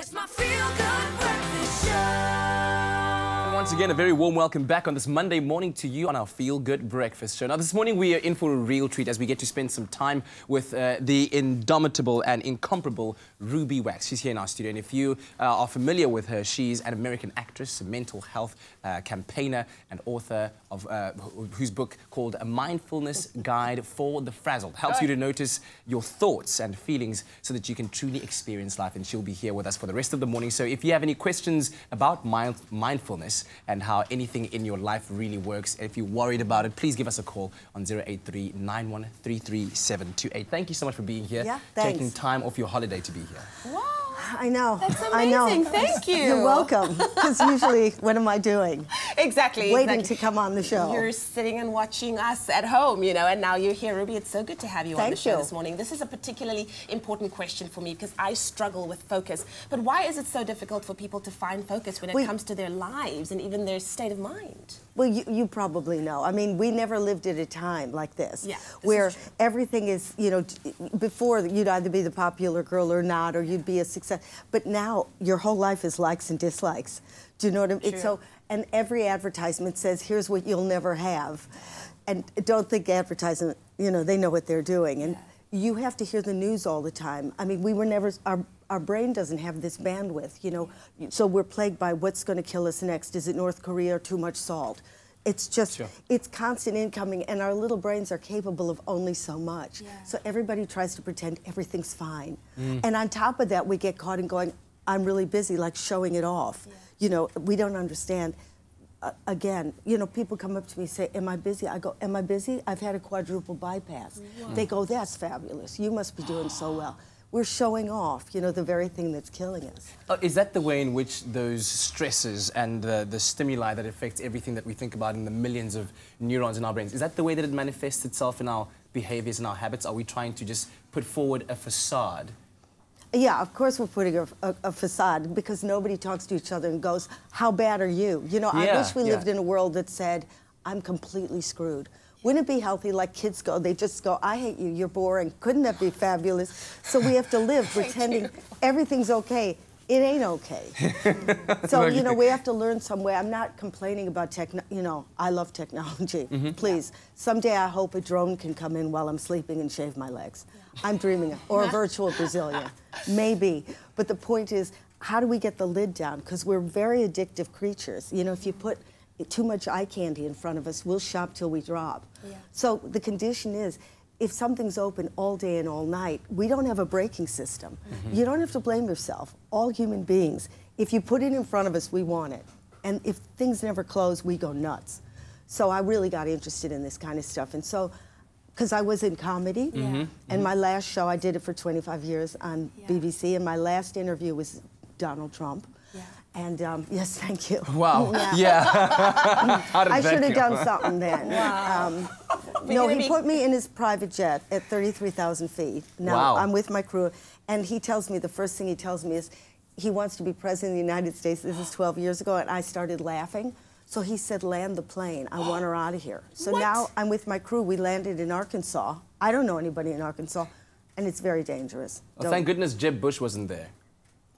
It's my feel. Once again, a very warm welcome back on this Monday morning to you on our Feel Good Breakfast Show. Now, this morning we are in for a real treat as we get to spend some time with uh, the indomitable and incomparable Ruby Wax. She's here in our studio, and if you uh, are familiar with her, she's an American actress, a mental health uh, campaigner, and author of uh, whose book called A Mindfulness Guide for the Frazzled helps you to notice your thoughts and feelings so that you can truly experience life. And she'll be here with us for the rest of the morning. So if you have any questions about mind mindfulness and how anything in your life really works, if you're worried about it, please give us a call on 083 9133728. Thank you so much for being here. Yeah, thanks. Taking time off your holiday to be here. Wow. I know. That's I know. amazing. Thank you. You're welcome. Because usually, what am I doing? Exactly. Waiting exactly. to come on the show. You're sitting and watching us at home, you know, and now you're here, Ruby. It's so good to have you on the show you. this morning. This is a particularly important question for me because I struggle with focus. But why is it so difficult for people to find focus when it We- comes to their lives and even their state of mind? Well, you, you probably know. I mean, we never lived at a time like this, Yeah, this where is everything is, you know, before you'd either be the popular girl or not, or you'd be a success. But now your whole life is likes and dislikes. Do you know what I mean? True. so, and every advertisement says, "Here's what you'll never have," and don't think advertisement. You know, they know what they're doing, and you have to hear the news all the time. I mean, we were never our. Our brain doesn't have this bandwidth, you know, so we're plagued by what's going to kill us next. Is it North Korea or too much salt? It's just, Sure. it's constant incoming, and our little brains are capable of only so much. So everybody tries to pretend everything's fine. And on top of that, we get caught in going, I'm really busy, like showing it off. You know, we don't understand. Uh, again, you know, people come up to me and say, Am I busy? I go, Am I busy? I've had a quadruple bypass. They go, That's fabulous. You must be doing so well. We're showing off, you know, the very thing that's killing us. Uh, is that the way in which those stresses and the, the stimuli that affects everything that we think about in the millions of neurons in our brains, is that the way that it manifests itself in our behaviors and our habits? Are we trying to just put forward a facade? Yeah, of course we're putting a, a, a facade because nobody talks to each other and goes, "How bad are you?" You know, I wish we yeah. lived in a world that said, "I'm completely screwed." Wouldn't it be healthy like kids go? They just go, "I hate you. You're boring." Couldn't that be fabulous? So we have to live pretending everything's okay. It ain't okay. so you know we have to learn some way. I'm not complaining about techno. You know, I love technology. Mm-hmm. Please, someday I hope a drone can come in while I'm sleeping and shave my legs. I'm dreaming, or a virtual Brazilian, maybe. But the point is, how do we get the lid down? Because we're very addictive creatures. You know, if you put too much eye candy in front of us, we'll shop till we drop. Yeah. So the condition is, if something's open all day and all night, we don't have a braking system. Mm-hmm. You don't have to blame yourself. All human beings, if you put it in front of us, we want it. And if things never close, we go nuts. So I really got interested in this kind of stuff. And so, because I was in comedy, yeah. Mm-hmm. and mm-hmm. my last show, I did it for 25 years on Yeah. BBC, and my last interview was Donald Trump. Yeah. And um, yes, thank you. Wow. Yeah. Yeah. I should have done something then. Um, no, he be- put me in his private jet at 33,000 feet. Now Wow. I'm with my crew, and he tells me the first thing he tells me is he wants to be president of the United States. This is 12 years ago, and I started laughing. So he said, "Land the plane. I want her out of here." So What? now I'm with my crew. We landed in Arkansas. I don't know anybody in Arkansas, and it's very dangerous. Well, thank goodness Jeb Bush wasn't there.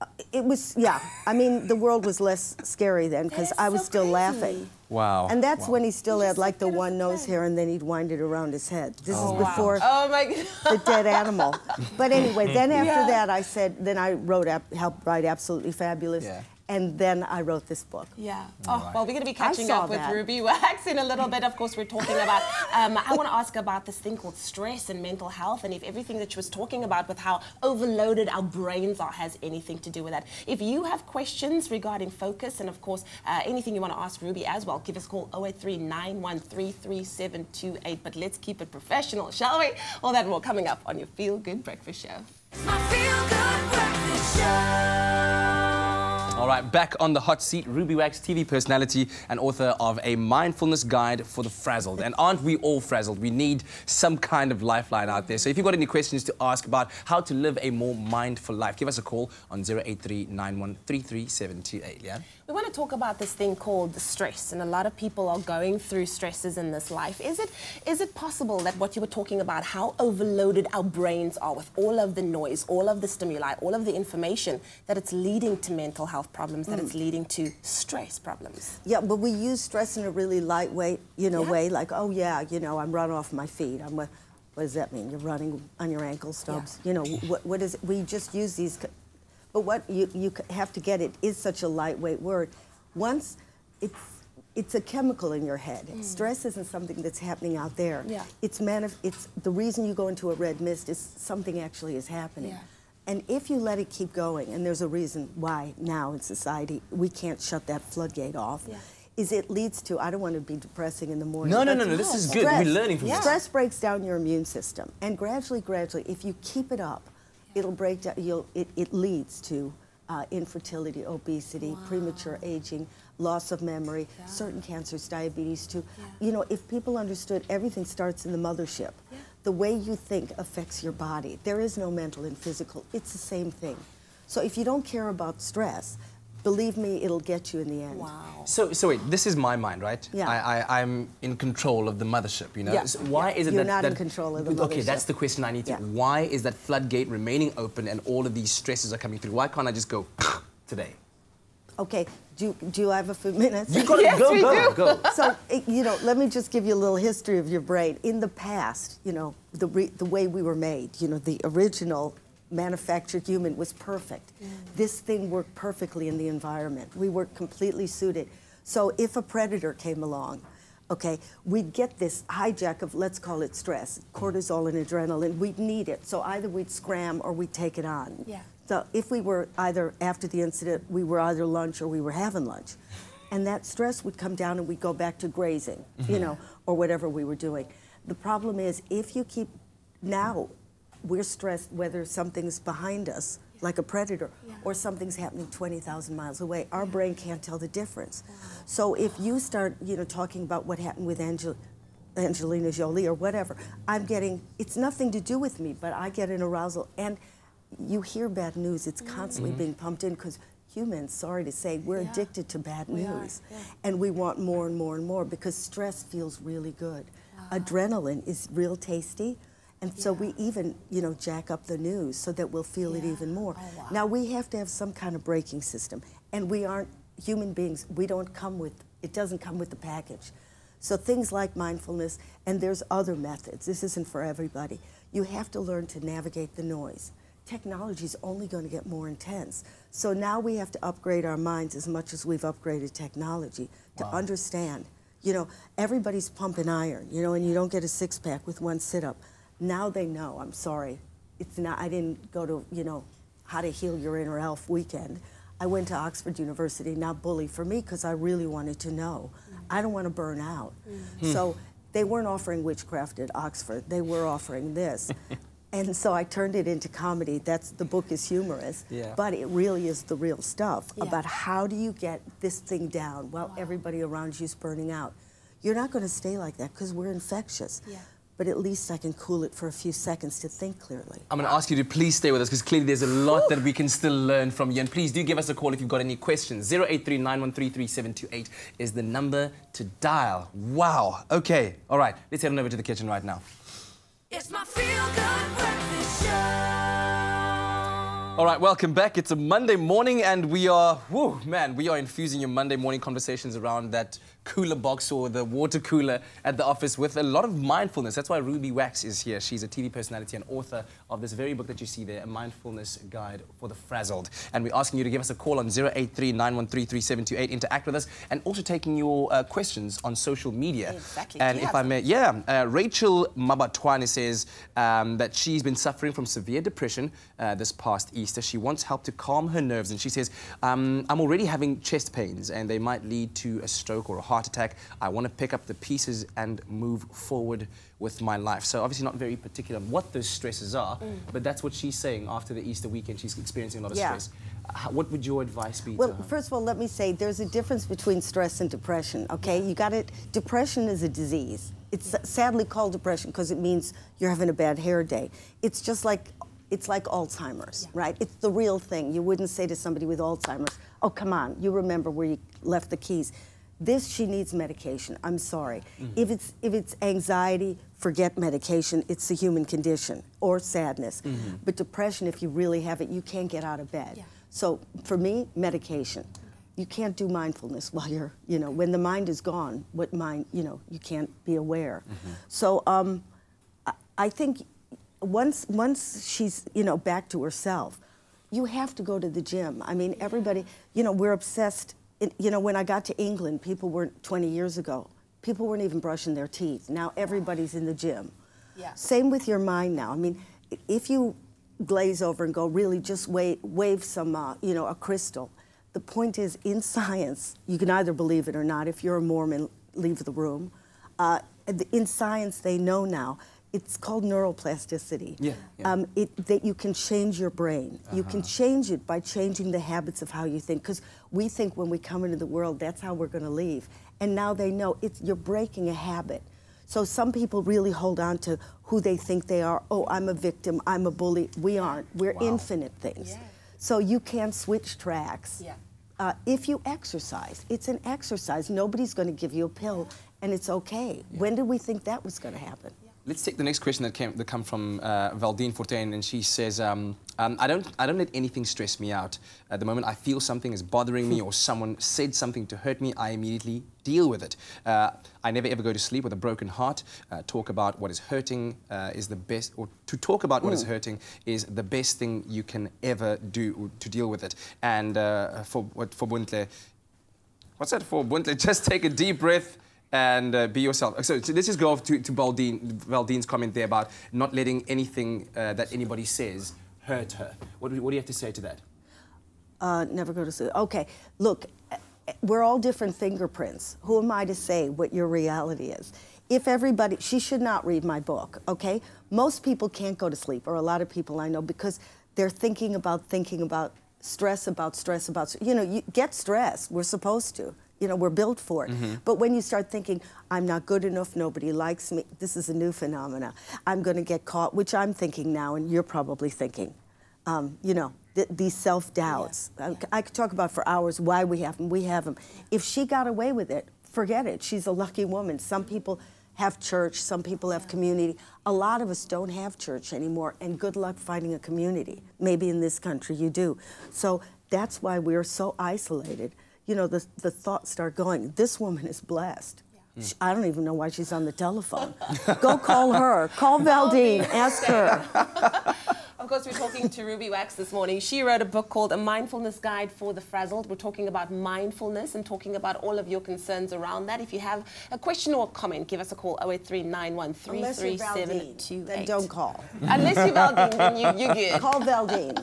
Uh, it was, yeah. I mean, the world was less scary then because I was so still crazy. laughing. Wow. And that's Wow. when he still You had like the one nose plane. hair and then he'd wind it around his head. This Oh, is wow. before Oh my God. the dead animal. But anyway, then after Yeah. that I said, then I wrote, Ab- helped write Absolutely Fabulous. Yeah. And then I wrote this book. Yeah. Oh, well, we're going to be catching up with that. Ruby Wax in a little bit. Of course, we're talking about. Um, I want to ask about this thing called stress and mental health, and if everything that she was talking about with how overloaded our brains are has anything to do with that. If you have questions regarding focus, and of course uh, anything you want to ask Ruby as well, give us a call 083 913 3728. But let's keep it professional, shall we? All that and more coming up on your Feel Good Breakfast Show. Right, back on the hot seat, Ruby Wax, TV personality and author of a mindfulness guide for the frazzled. And aren't we all frazzled? We need some kind of lifeline out there. So if you've got any questions to ask about how to live a more mindful life, give us a call on 083 yeah? We want to talk about this thing called stress, and a lot of people are going through stresses in this life. Is it is it possible that what you were talking about, how overloaded our brains are with all of the noise, all of the stimuli, all of the information, that it's leading to mental health problems, that it's mm. leading to stress problems? Yeah, but we use stress in a really lightweight, you know, Yeah. way. Like, oh yeah, you know, I'm run off my feet. I'm a, what does that mean? You're running on your ankle stubs. You know, what, what is? We just use these. C- But what you you have to get it is such a lightweight word. Once it's it's a chemical in your head. Stress isn't something that's happening out there. Mm. Yeah. It's manif- It's the reason you go into a red mist is something actually is happening. Yeah. And if you let it keep going, and there's a reason why now in society we can't shut that floodgate off, Yeah. is it leads to, I don't want to be depressing in the morning. No, no, no, no, this is good. stress- We're learning from Yeah. this. Stress breaks down your immune system. And gradually, gradually, if you keep it up, it'll break down, you'll, it, it leads to uh, infertility, obesity, premature aging, loss of memory, certain cancers, diabetes too. You know, if people understood everything starts in the mothership, the way you think affects your body. There is no mental and physical, it's the same thing. So if you don't care about stress, believe me, it'll get you in the end. Wow. So, so wait, this is my mind, right? Yeah. I, I, I'm in control of the mothership, you know? Yeah. So why is it You're that... not in control of the Okay, that's the question I need to... Yeah. Why is that floodgate remaining open and all of these stresses are coming through? Why can't I just go today? Okay, do, do you have a few minutes? You gotta Yes, go, we go, do. go. so you know let me just give you a little history of your brain in the past you know the, re, the way we were made you know the original manufactured human was perfect. This thing worked perfectly in the environment. We were completely suited. So if a predator came along okay we'd get this hijack of let's call it stress cortisol and adrenaline. We'd need it. So either we'd scram or we'd take it on. Yeah. so if we were either after the incident, we were either lunch or we were having lunch, and that stress would come down and we'd go back to grazing, you mm-hmm. know, or whatever we were doing. The problem is if you keep now, we're stressed whether something's behind us, like a predator, or something's happening 20,000 miles away. Our brain can't tell the difference. So if you start, you know, talking about what happened with Angel. Angelina Jolie or whatever. I'm getting, it's nothing to do with me, but I get an arousal. And you hear bad news, it's mm-hmm. constantly being pumped in because humans, sorry to say, we're Yeah. addicted to bad We news. yeah. And we want more and more and more because stress feels really good. Adrenaline is real tasty. And so we even, you know, jack up the news so that we'll feel it even more. Oh, wow. Now we have to have some kind of braking system. And we aren't human beings. We don't come with, it doesn't come with the package. So things like mindfulness, and there's other methods. This isn't for everybody. You have to learn to navigate the noise. Technology is only going to get more intense. So now we have to upgrade our minds as much as we've upgraded technology to understand. You know, everybody's pumping iron, you know, and you don't get a six pack with one sit up. Now they know, I'm sorry. It's not, I didn't go to, you know, how to heal your inner elf weekend. I went to Oxford University, not bully for me, because I really wanted to know. Mm. I don't want to burn out. Mm. So hmm. they weren't offering witchcraft at Oxford. They were offering this. and so I turned it into comedy. That's the book is humorous, Yeah. but it really is the real stuff Yeah. about how do you get this thing down while everybody around you is burning out. You're not going to stay like that because we're infectious. Yeah. But at least I can cool it for a few seconds to think clearly. I'm going to ask you to please stay with us because clearly there's a lot that we can still learn from you. And please do give us a call if you've got any questions. 083-913-3728 is the number to dial. Wow. Okay. All right. Let's head on over to the kitchen right now. It's my feel good breakfast show. All right, welcome back. It's a Monday morning, and we are, whoa, man, we are infusing your Monday morning conversations around that cooler box or the water cooler at the office with a lot of mindfulness. That's why Ruby Wax is here. She's a TV personality and author of this very book that you see there, A Mindfulness Guide for the Frazzled. And we're asking you to give us a call on 083-913-3728, interact with us, and also taking your uh, questions on social media. Exactly. And you if I may, yeah, uh, Rachel Mabatwane says um, that she's been suffering from severe depression uh, this past Easter. She wants help to calm her nerves, and she says, um, I'm already having chest pains, and they might lead to a stroke or a heart attack. I want to pick up the pieces and move forward with my life. So obviously not very particular on what those stresses are, mm. but that's what she's saying after the Easter weekend. She's experiencing a lot of Yeah. stress. How, what would your advice be Well, to her? first of all, let me say there's a difference between stress and depression, okay? You got it. Depression is a disease. It's sadly called depression because it means you're having a bad hair day. It's just like it's like Alzheimer's, right? It's the real thing. You wouldn't say to somebody with Alzheimer's, "Oh, come on, you remember where you left the keys." This she needs medication. I'm sorry. Mm-hmm. If it's if it's anxiety, forget medication. It's a human condition or sadness. Mm-hmm. But depression, if you really have it, you can't get out of bed. Yeah. So for me, medication. You can't do mindfulness while you're, you know, when the mind is gone, what mind, you know, you can't be aware. Mm-hmm. So um, I, I think once once she's, you know, back to herself, you have to go to the gym. I mean, everybody, you know, we're obsessed. You know, when I got to England, people weren't 20 years ago. People weren't even brushing their teeth. Now everybody's in the gym. Yeah. Same with your mind now. I mean, if you glaze over and go, really just wave, wave some, uh, you know, a crystal. The point is, in science, you can either believe it or not. If you're a Mormon, leave the room. Uh, in science, they know now. It's called neuroplasticity. Yeah, yeah. Um, it, that you can change your brain. You can change it by changing the habits of how you think. Because we think when we come into the world, that's how we're going to leave. And now they know it's you're breaking a habit. So some people really hold on to who they think they are. Oh, I'm a victim. I'm a bully. We aren't. We're infinite things. Yeah. So you can switch tracks. Yeah. Uh, if you exercise, it's an exercise. Nobody's going to give you a pill, and it's okay. When did we think that was going to happen? Let's take the next question that came that come from uh, Valdine Fortuyn, and she says, um, um, "I don't, I don't let anything stress me out. At the moment I feel something is bothering me, or someone said something to hurt me, I immediately deal with it. Uh, I never ever go to sleep with a broken heart. Uh, talk about what is hurting uh, is the best, or to talk about what is hurting is the best thing you can ever do to deal with it. And uh, for what for Buntle, What's that for, Buntle? Just take a deep breath and uh, be yourself. So, so let's just go off to, to Valdine's comment there about not letting anything uh, that anybody says hurt her. What, do- what do you have to say to that? Uh, never go to sleep. Okay, look, we're all different fingerprints. Who am I to say what your reality is? If everybody, she should not read my book, okay? Most people can't go to sleep, or a lot of people I know, because they're thinking about thinking about stress, about stress, about, you know, you get stressed. We're supposed to. You know, we're built for it. But when you start thinking, I'm not good enough, nobody likes me, this is a new phenomena. I'm going to get caught, which I'm thinking now, and you're probably thinking um, you know, th- these self doubts. I, I could talk about for hours why we have them. We have them. If she got away with it, forget it. She's a lucky woman. Some people have church, some people have community. A lot of us don't have church anymore, and good luck finding a community. Maybe in this country you do. So that's why we're so isolated. You know, the, the thoughts start going, this woman is blessed. Sh- I don't even know why she's on the telephone. Go call her. Call Valdine. Ask her. Of course, we're talking to Ruby Wax this morning. She wrote a book called A Mindfulness Guide for the Frazzled. We're talking about mindfulness and talking about all of your concerns around that. If you have a question or a comment, give us a call 083 Unless you're Valdine, then don't call. Unless you're Valdine, then you, you're good. Call Valdine.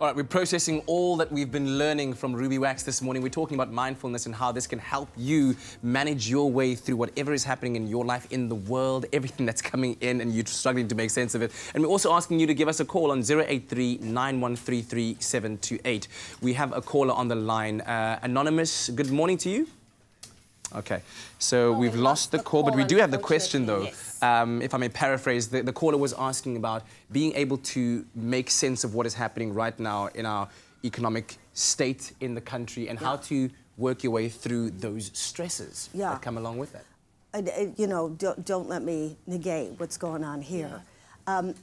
All right, we're processing all that we've been learning from Ruby Wax this morning. We're talking about mindfulness and how this can help you manage your way through whatever is happening in your life, in the world, everything that's coming in, and you're struggling to make sense of it. And we're also asking you to give us a call on 083 9133 728. We have a caller on the line. Uh, Anonymous, good morning to you. Okay, so we've we lost lost the the call, but we do have the question though. yes. Um, if I may paraphrase, the, the caller was asking about being able to make sense of what is happening right now in our economic state in the country and how to work your way through those stresses Yeah. that come along with it. And, uh, you know, don't, don't let me negate what's going on here. Um,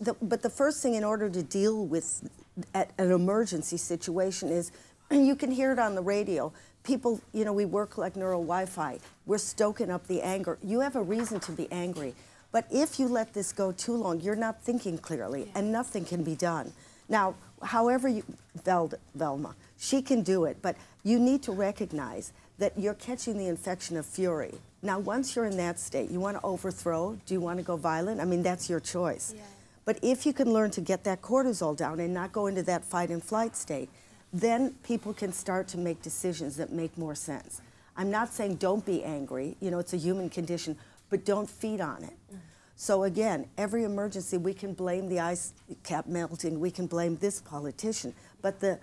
the, but the first thing in order to deal with at an emergency situation is you can hear it on the radio. People, you know, we work like neural Wi Fi. We're stoking up the anger. You have a reason to be angry. But if you let this go too long, you're not thinking clearly and nothing can be done. Now, however you, Vel, Velma, she can do it, but you need to recognize that you're catching the infection of fury. Now, once you're in that state, you want to overthrow? Do you want to go violent? I mean, that's your choice. But if you can learn to get that cortisol down and not go into that fight and flight state, then people can start to make decisions that make more sense. I'm not saying don't be angry, you know, it's a human condition, but don't feed on it. So again, every emergency, we can blame the ice cap melting, we can blame this politician, but the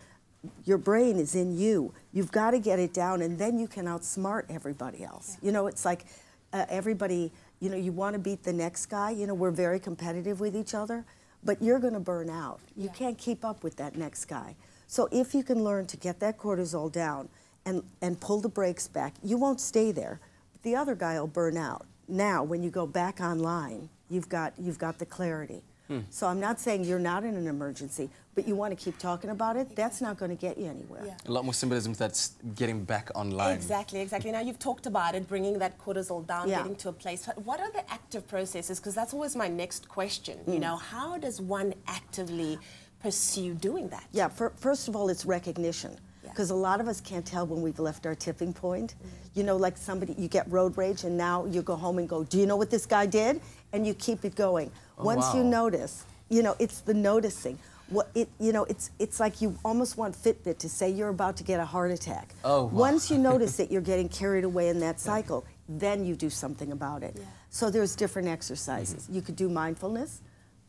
your brain is in you. You've got to get it down, and then you can outsmart everybody else. You know, it's like uh, everybody. You know, you want to beat the next guy. You know, we're very competitive with each other, but you're going to burn out. You can't keep up with that next guy. So if you can learn to get that cortisol down and and pull the brakes back, you won't stay there. The other guy will burn out. Now, when you go back online, you've got you've got the clarity. So I'm not saying you're not in an emergency, but you want to keep talking about it. That's not going to get you anywhere. Yeah. A lot more symbolism that's getting back online. Exactly, exactly. Now you've talked about it, bringing that cortisol down, Yeah. getting to a place. But What are the active processes? Because that's always my next question. Mm. You know, how does one actively pursue doing that? Yeah, fir- first of all, it's recognition. Yeah. Because a lot of us can't tell when we've left our tipping point. Mm-hmm. You know, like somebody, you get road rage, and now you go home and go, Do you know what this guy did? And you keep it going. Oh, Once you notice, you know, it's the noticing. What it, you know, it's it's like you almost want Fitbit to say you're about to get a heart attack. Oh, wow. Once you notice that you're getting carried away in that cycle, then you do something about it. Yeah. So there's different exercises. Mm-hmm. You could do mindfulness.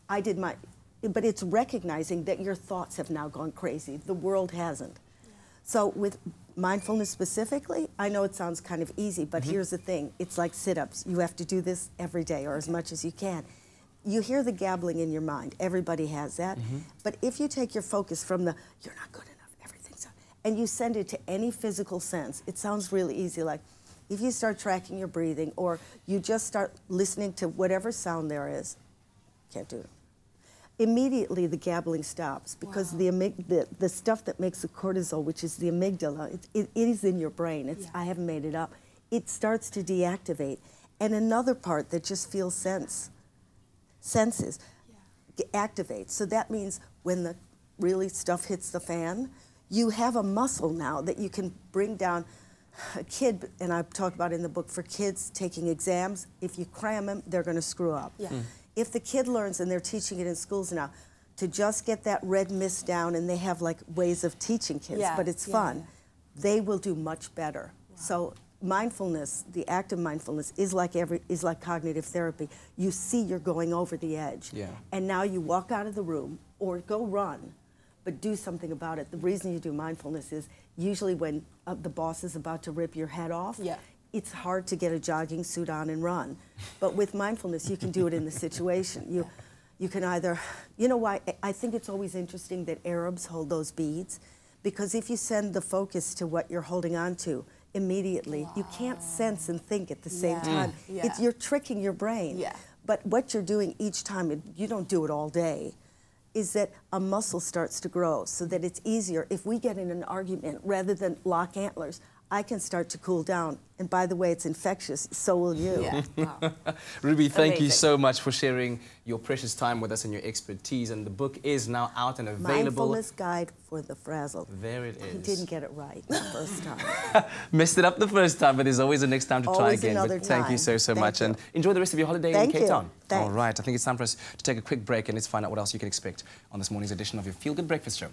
I did my, but it's recognizing that your thoughts have now gone crazy. The world hasn't. So with mindfulness specifically, I know it sounds kind of easy, but mm-hmm. here's the thing: it's like sit-ups. You have to do this every day or as much as you can. You hear the gabbling in your mind. Everybody has that. Mm-hmm. But if you take your focus from the "you're not good enough," everything's and you send it to any physical sense, it sounds really easy. Like if you start tracking your breathing, or you just start listening to whatever sound there is, can't do it immediately the gabbling stops because the, amyg- the the stuff that makes the cortisol, which is the amygdala, it, it, it is in your brain. It's, Yeah. I haven't made it up. It starts to deactivate, and another part that just feels sense, senses, g- activates. So that means when the really stuff hits the fan, you have a muscle now that you can bring down. A kid, and I've talked about in the book for kids taking exams. If you cram them, they're going to screw up Yeah. Mm. If the kid learns, and they're teaching it in schools now, to just get that red mist down, and they have like ways of teaching kids, Yeah, but it's yeah, fun, yeah. they will do much better. So mindfulness, the act of mindfulness, is like every is like cognitive therapy. You see you're going over the edge, Yeah. and now you walk out of the room or go run, but do something about it. The reason you do mindfulness is usually when uh, the boss is about to rip your head off Yeah. It's hard to get a jogging suit on and run. But with mindfulness, you can do it in the situation. You, you can either, you know why? I- think it's always interesting that Arabs hold those beads, because if you send the focus to what you're holding on to immediately, you can't sense and think at the same Yeah. time. Mm. Yeah. It's, you're tricking your brain. Yeah. But what you're doing each time, you don't do it all day, is that a muscle starts to grow so that it's easier. If we get in an argument, rather than lock antlers, I can start to cool down. And by the way, it's infectious, so will you. Yeah. Wow. Ruby, thank you so much for sharing your precious time with us and your expertise. And the book is now out and available. Mindfulness guide for the frazzled. There it is. He didn't get it right the first time. Messed it up the first time, but there's always a next time to try Always again. another but thank you so, so Thank much. you. And enjoy the rest of your holiday Thank in Cape you. Town. Thanks. All right, I think it's time for us to take a quick break and let's find out what else you can expect on this morning's edition of your Feel Good Breakfast Show.